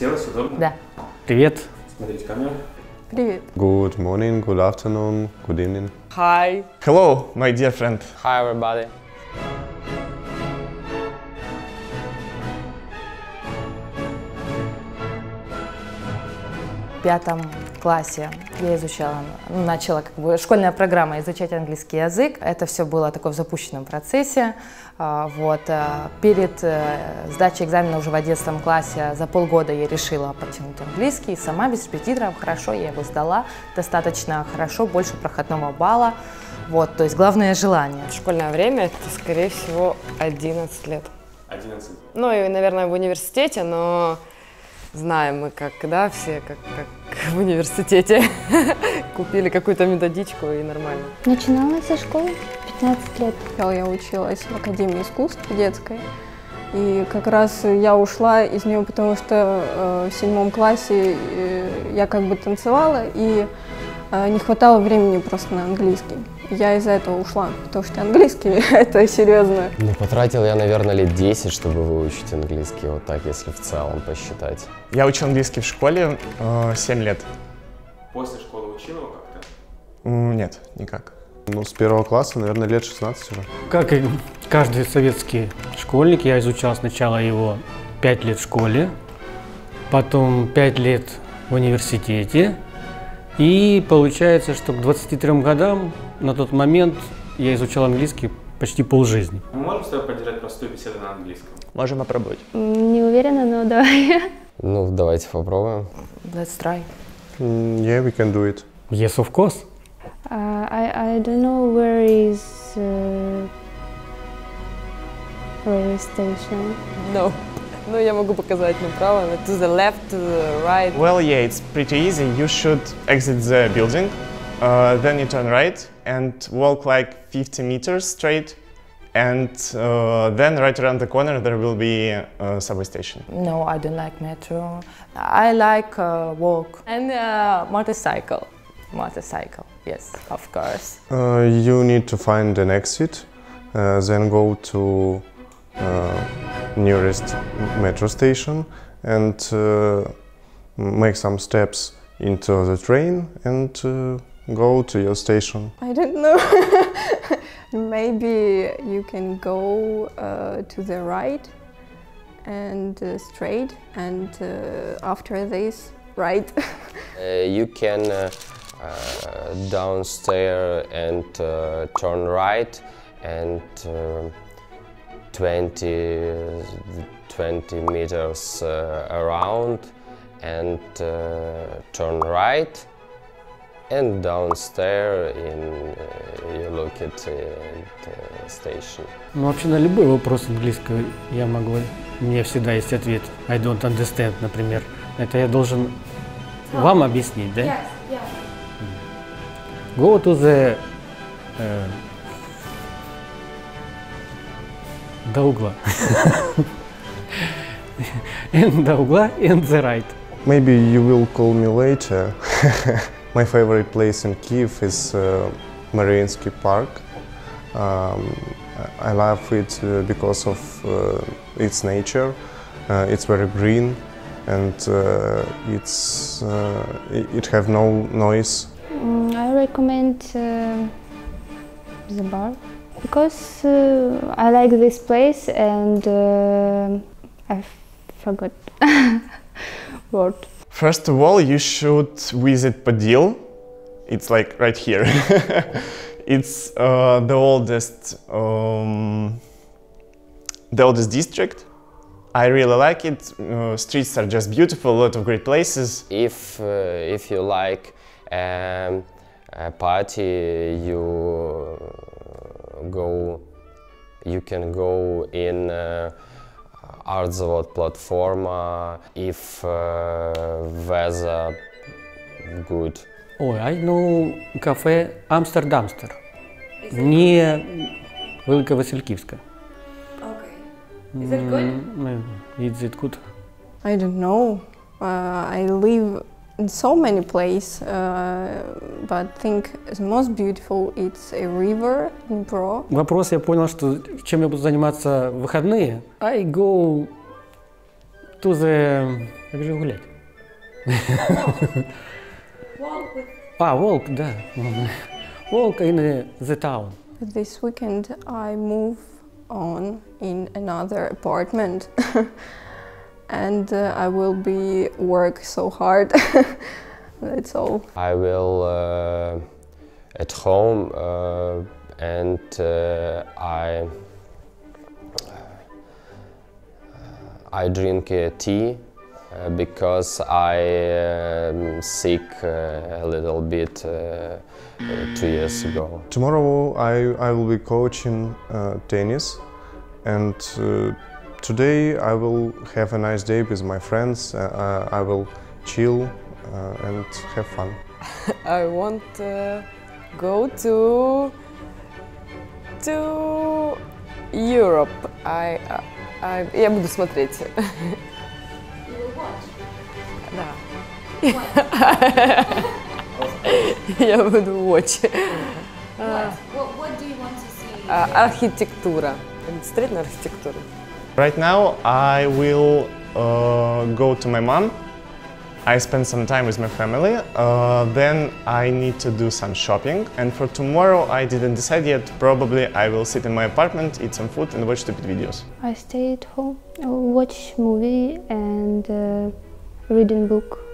Уселась, удобно? Да. Привет. Смотрите камеру. Привет. Good morning, good afternoon, good evening. Hi. Hello, my dear friend. Hi, everybody. В пятом классе я изучала, ну, начала как бы школьная программа изучать английский язык. Это все было такое в запущенном процессе. А, Вот. а, Перед э, сдачей экзамена уже в 11 классе за полгода я решила подтянуть английский. Сама без репетиторов, хорошо, я его сдала достаточно хорошо, больше проходного балла. Вот, то есть главное желание. Школьное время это, скорее всего, 11 лет. 11. Ну и, наверное, в университете, но знаем мы, как, да, все, как, как в университете. Купили какую-то методичку и нормально. Начинала со школы 15 лет. Я училась в Академии искусств детской. И как раз я ушла из нее, потому что э, в седьмом классе э, я как бы танцевала, и не хватало времени просто на английский. Я из-за этого ушла, потому что английский — это серьезно. Ну, потратил я, наверное, лет 10, чтобы выучить английский, вот так, если в целом посчитать. Я учил английский в школе э, 7 лет. После школы учил его как-то? Нет, никак. Ну, с первого класса, наверное, лет 16 уже. Как и каждый советский школьник, я изучал сначала его 5 лет в школе, потом 5 лет в университете. И получается, что к 23 годам на тот момент я изучал английский почти полжизни. Мы можем с тобой поддержать простую беседу на английском? Можем попробовать. Не уверена, но давай. Ну, давайте попробуем. Let's try. Mm, yeah, we can do it. Yes, of course. Uh, I, I don't know where is uh, railway station. No. Ну, я могу показать направо, to the left, to the right. Well, yeah, it's pretty easy. You should exit the building, uh, then you turn right and walk like 50 meters straight. And uh, then right around the corner there will be a subway station. No, I don't like metro. I like uh, walk and uh, motorcycle. Motorcycle, yes, of course. Uh, you need to find an exit, uh, then go to uh, nearest metro station and uh, make some steps into the train and uh, go to your station. I don't know. Maybe you can go uh, to the right and uh, straight, and uh, after this, right. Uh, you can uh, uh, downstairs and uh, turn right and uh, 20, 20 meters uh, around and uh, turn right and downstairs in uh, you look at the uh, station. Ну, вообще на любой вопрос английского я могу, у меня всегда есть ответ. I don't understand, например. Это я должен вам объяснить, да? Go to the... э, до угла. And до угла and the right. Maybe you will call me later. My favorite place in Kiev is uh, Mariinsky Park. Um, I love it uh, because of uh, its nature. Uh, it's very green and uh, it's uh, it, it have no noise. Mm, I recommend uh, the bar because uh, I like this place and uh, I forgot word. First of all, you should visit Podil. It's like right here. it's uh, the oldest, um, the oldest district. I really like it. Uh, streets are just beautiful. A lot of great places. If uh, if you like um, a party, you go. You can go in uh, Art Завод platform if uh, weather good. Ой, I know кафе Амстердамстер. Не Великовасильківська. Okay. Is it good? Mm, Is it good? I don't know. Uh, I live in so many places, uh, but think the most beautiful it's a river in Dnipro. Вопрос я понял, что чем я буду заниматься в выходные. I go to the Как же гулять? А, walk, да. Walk in the town. This weekend I move on in another apartment and uh, I will be work so hard. That's all. I will uh, at home uh, and uh, I I drink uh, tea uh, because I am sick uh, a little bit uh, uh, two years ago. Tomorrow I, I will be coaching uh, tennis and uh, today I will have a nice day with my friends. Uh, I will chill uh, and have fun. I want to go to to Europe. I, I, я буду смотреть. Да. Я буду watch. А, Архитектура. Я буду смотреть на архитектуру. Right now, I will uh, go to my mom. I spend some time with my family. Uh, then I need to do some shopping. And for tomorrow, I didn't decide yet. Probably I will sit in my apartment, eat some food, and watch stupid videos. I stay at home, uh, watch movie and uh, reading book.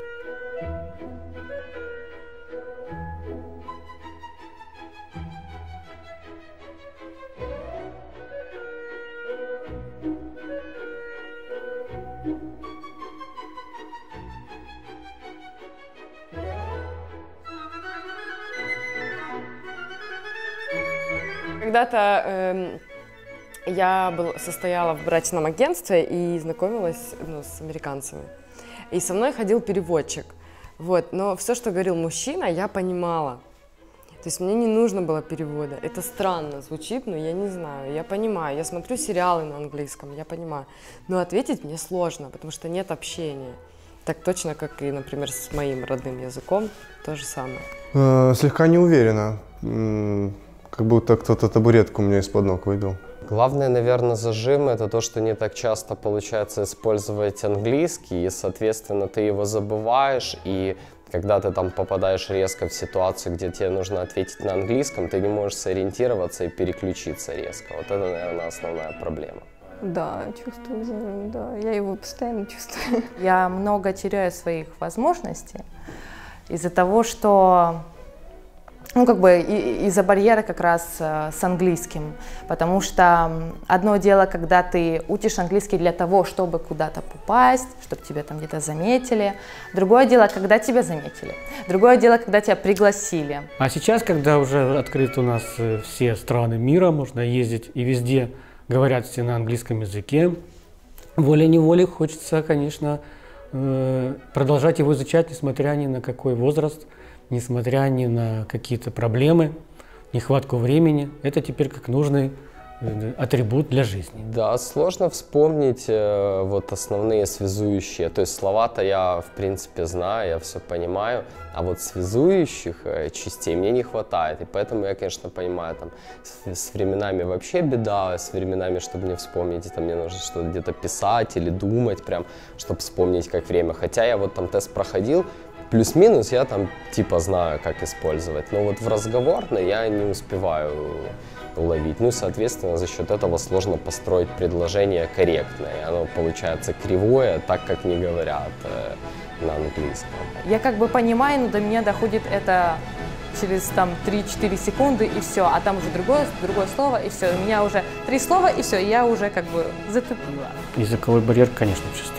Когда-то эм, я был, состояла в брачном агентстве и знакомилась ну, с американцами. И со мной ходил переводчик. Вот. Но все, что говорил мужчина, я понимала. То есть мне не нужно было перевода. Это странно звучит, но я не знаю. Я понимаю. Я смотрю сериалы на английском, я понимаю. Но ответить мне сложно, потому что нет общения. Так точно, как и, например, с моим родным языком, то же самое. Э, слегка не уверена. Как будто кто-то табуретку у меня из-под ног выбил. Главное, наверное, зажим это то, что не так часто получается использовать английский, и, соответственно, ты его забываешь, и когда ты там попадаешь резко в ситуацию, где тебе нужно ответить на английском, ты не можешь сориентироваться и переключиться резко. Вот это, наверное, основная проблема. Да, чувствую зажим, да. Я его постоянно чувствую. Я много теряю своих возможностей из-за того, что ну, как бы из-за барьера как раз э, с английским. Потому что одно дело, когда ты учишь английский для того, чтобы куда-то попасть, чтобы тебя там где-то заметили. Другое дело, когда тебя заметили. Другое дело, когда тебя пригласили. А сейчас, когда уже открыты у нас э, все страны мира, можно ездить и везде говорят все на английском языке, волей-неволей хочется, конечно, э, продолжать его изучать, несмотря ни на какой возраст, несмотря ни на какие-то проблемы, нехватку времени. Это теперь как нужный э, атрибут для жизни. Да, сложно вспомнить э, вот основные связующие. То есть слова-то я, в принципе, знаю, я все понимаю, а вот связующих э, частей мне не хватает. И поэтому я, конечно, понимаю, там, с, с временами вообще беда, с временами, чтобы не вспомнить, это мне нужно что-то где-то писать или думать прям, чтобы вспомнить как время. Хотя я вот там тест проходил, плюс-минус я там типа знаю, как использовать. Но вот в разговорной я не успеваю уловить. Ну, соответственно, за счет этого сложно построить предложение корректное. Оно получается кривое, так как не говорят э, на английском. Я как бы понимаю, но до меня доходит это через там 3-4 секунды и все, а там уже другое, другое слово и все. У меня уже три слова и все, я уже как бы затупила. Языковой барьер, конечно, чувствую.